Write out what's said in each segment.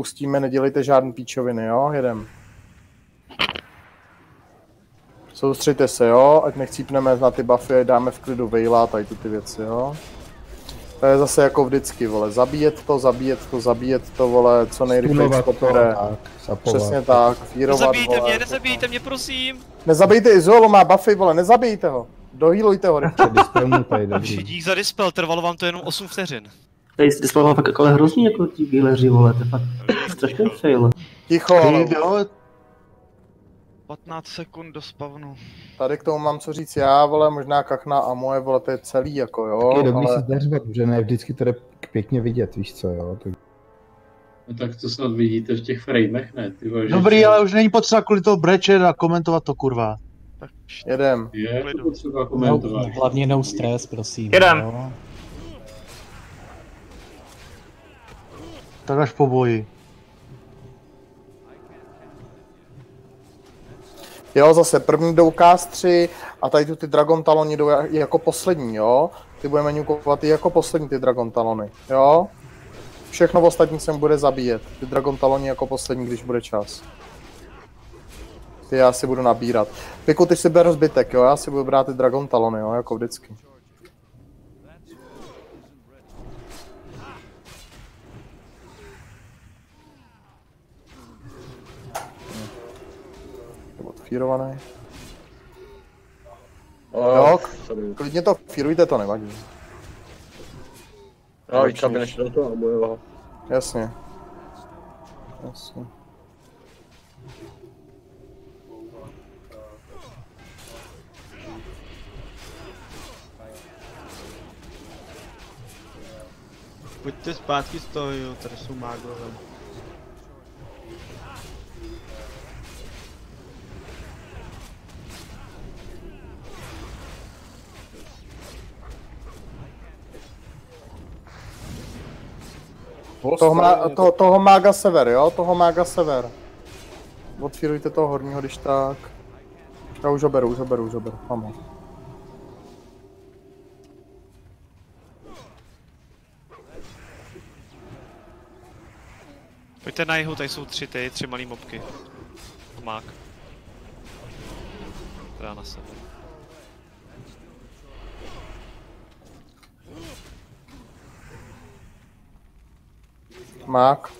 pustíme, nedělejte žádný píčoviny, jo? Jedem. Soustřeďte se, jo? Ať nechcípneme na ty buffy, dáme v klidu vejla, tady ty, ty věci, jo? To je zase jako vždycky, vole, zabíjet to, zabíjet to, zabíjet to, vole, co nejrychleji skopere. Přesně tak, fírovat, Nezabijte vole. mě, nezabijte mě, prosím. Nezabijte Izolo, má buffy, vole, nezabijte ho. Dohýlujte ho, rychle. tady, dobrý. Dík za dispel, trvalo vám to jenom 8 vteřin. Tady dispel fakt jako ale hrozný jako ti gileři, vole, to je fakt strašný fail. Ticho, ale Ty, jo, 15 sekund do spavnu. tady k tomu mám co říct já, vole, možná kachna a moje, vole, to je celý, jako jo, Je dobrý ale... se zařvat, že ne vždycky to jde pěkně vidět, víš co, jo. Tak... No tak to snad vidíte v těch framech, ne? Ty vole, že- Dobrý, ale už není potřeba kvůli toho brečet a komentovat to, kurva. Tak Jedem. Je to potřeba No, komentovat. hlavně no stres, prosím. Jedem. Jo. Tak až po boji. Jo, zase první jdou K3 a tady tu ty Dragon Talony jdou ja- jako poslední, jo. Ty budeme ňukovat i jako poslední ty Dragon Talony, jo. Všechno ostatní se bude zabíjet. Ty Dragon Talony jako poslední, když bude čas. Ty já si budu nabírat. Piku, ty si ber zbytek, jo, já si budu brát ty Dragon Talony, jo, jako vždycky. Je odfírovaný. Jo, k- klidně to fírujte, to nevadí. No, víc, aby nešlo do toho bojového. Jasně. Jasně. Pojďte zpátky z toho, jo, tady jsou mágové. Toho, má, to, toho mága sever, jo? Toho mága sever. Odfírujte toho horního, když tak. Já už ho beru, už ho beru, už ho beru. Mám ho. Pojďte na jihu, tady jsou tři ty, tři malý mobky. Mák. Teda na sebe. Mák.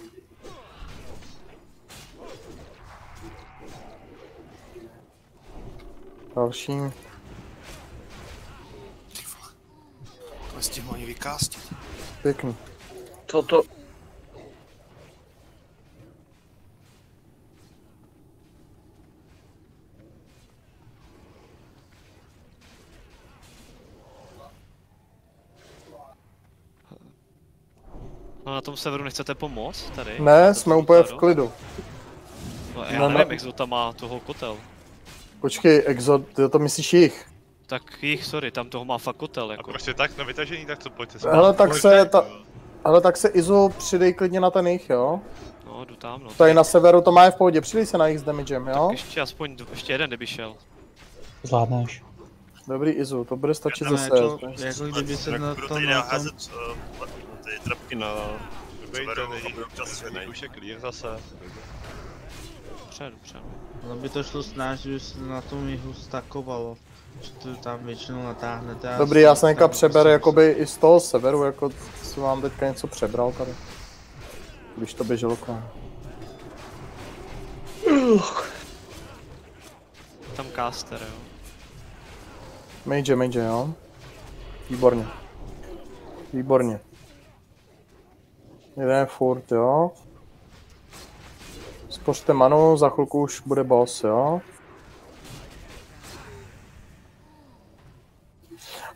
Další. To stihnu ani vykástit. Pěkný. Co to? No na tom severu nechcete pomoct tady? Ne, To jsme úplně v klidu. No já No, no. nevím, Exo tam má toho kotel. Počkej, Exo, ty to myslíš jich? Tak jich, sorry, tam toho má fakt kotel, jako. Prostě tak na vytažení, tak co pojďte se. Hele, tak se, ta, ale tak se Izo přidej klidně na ten jich, jo? No, jdu tam, no. Tady na severu to má je v pohodě, přidej se na jich s damagem, jo? Ještě aspoň, ještě jeden, kdyby šel. Zvládneš. Dobrý Izu, to bude stačit zase. jako kdyby se na na tom... trapky na... Občas není už je clear zase. Před, před. Ale by to šlo snažit, že se na tom jihu stakovalo. Že to tam většinou natáhnete. Dobrý, já se jsem tam přeber jakoby i z toho severu, jako si vám teďka něco přebral tady. Když to běželo k vám. Tam caster, jo. Mage, mage, jo. Výborně. Výborně. Jeden furt, jo. Spořte manu, za chvilku už bude boss, jo.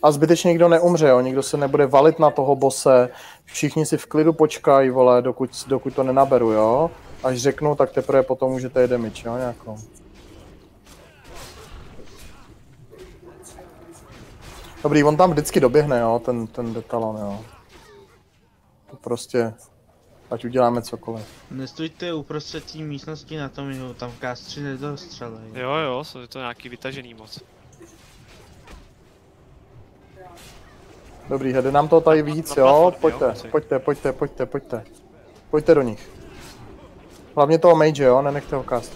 A zbytečně nikdo neumře, jo. Nikdo se nebude valit na toho bose. Všichni si v klidu počkají, vole, dokud, dokud to nenaberu, jo. Až řeknu, tak teprve potom můžete je damage, jo, nějakou. Dobrý, on tam vždycky doběhne, jo, ten, ten detalon, jo. To prostě, ať uděláme cokoliv. Nestojte uprostřed té místnosti na tom jihu, tam kastři nedostřelej. Jo, jo, jsou to nějaký vytažený moc. Dobrý, jde nám to tady víc, na jo, jo, pojďte, pojďte, pojďte, pojďte, pojďte. Pojďte do nich. Hlavně toho mage, jo, nenechte ho cast.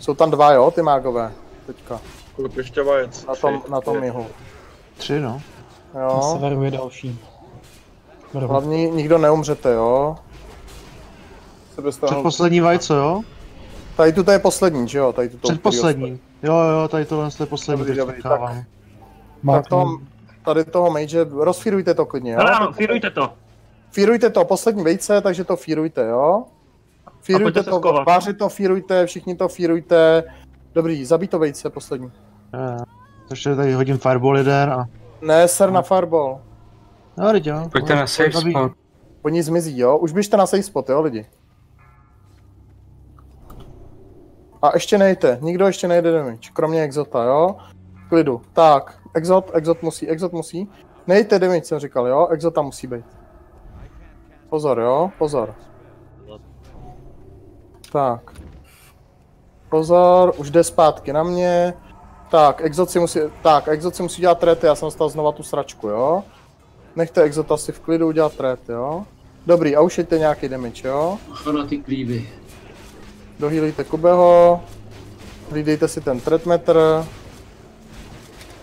Jsou tam dva, jo, ty mágové. Teďka, Kolik ještě vajec? na tom, na tom jihu. Tři, no. Na Jo, severu je další. Hlavně nikdo neumřete, jo. Předposlední vajco, jo? Tady tu to je poslední, že jo? Tady tu to Předposlední. Jo, jo, tady tohle je poslední, Dobrý, dobrý, nechávám. Tak to, tady toho mage, rozfírujte to klidně, jo? Ale ano, fírujte to. Fírujte to, poslední vejce, takže to fírujte, jo? Fírujte to, váři to fírujte, všichni to fírujte. Dobrý, zabij to vejce, poslední. Eh, Ještě tady hodím fireball jeden a... Ne, ser na fireball. No, teď jo. Pojďte na safe spot. Oni zmizí, jo? Už běžte na safe spot, jo, lidi? A ještě nejte, nikdo ještě nejde damage, kromě Exota, jo? Klidu. Tak, Exot, Exot musí, Exot musí. Nejte damage, jsem říkal, jo? Exota musí být. Pozor, jo? Pozor. Tak. Pozor, už jde zpátky na mě. Tak, Exot si musí, tak, Exot si musí dělat trety, já jsem dostal znova tu sračku, jo? Nechte Exota si v klidu udělat tret, jo? Dobrý, a už jeďte nějaký damage, jo? Bacha na ty klívy. Dohýlíte Kubeho. Hlídejte si ten tretmetr.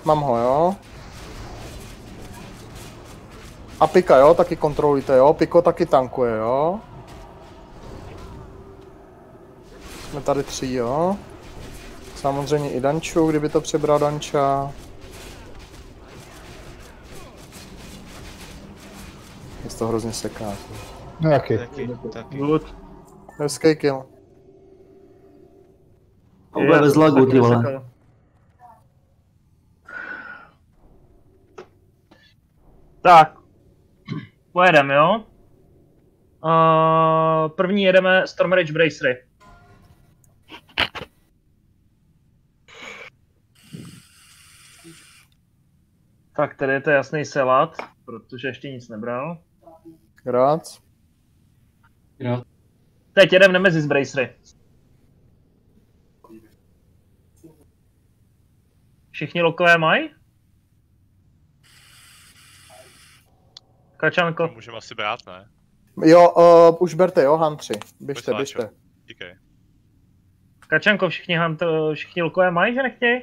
Mám ho, jo? A Pika, jo? Taky kontrolujte, jo? Piko taky tankuje, jo? Jsme tady tři, jo? Samozřejmě i Danču, kdyby to přebral Danča. Je to hrozně seká. No jaký? Taky, taky. Good. Hezký kill. To bude ve zlagu, ty vole. Tak, pojedeme, jo? Uh, první jedeme Storm Rage Bracery. Tak, tady je to jasný selat, protože ještě nic nebral. Grác. Teď jedeme Nemesis Bracery. Všichni lokové mají? Kačanko. To můžeme asi brát, ne? Jo, uh, už berte, jo, Han 3. Běžte, běžte. Díkej. Kačanko, všichni, hunt, všichni lokové mají, že nechtějí?